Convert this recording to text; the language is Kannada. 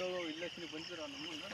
ಅಲ್ಲೋ ಇಲ್ಲೇ ಬಂದಿರೋ ನಮ್ಮನ್ನ?